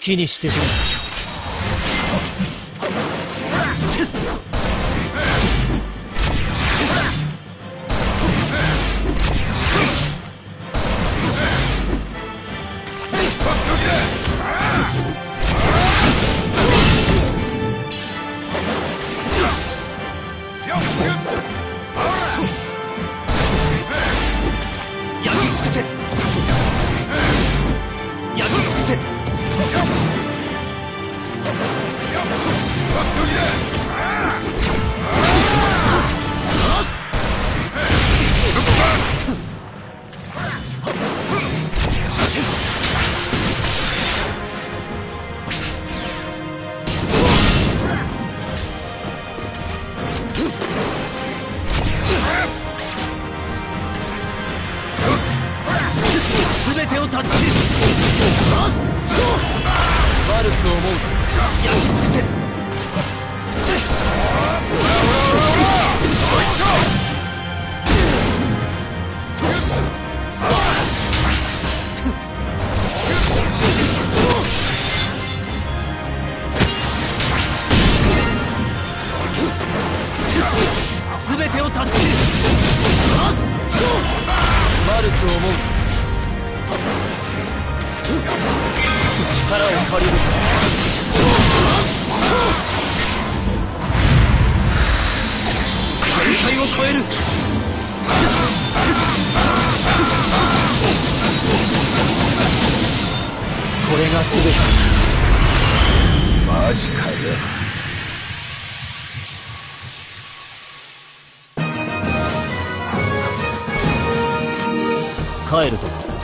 きにしてくれ闇を捨て。全てを断ち悪く思う焼き尽くせ全てを断ち借りる限界を超えるこれが全てマジかよ帰ると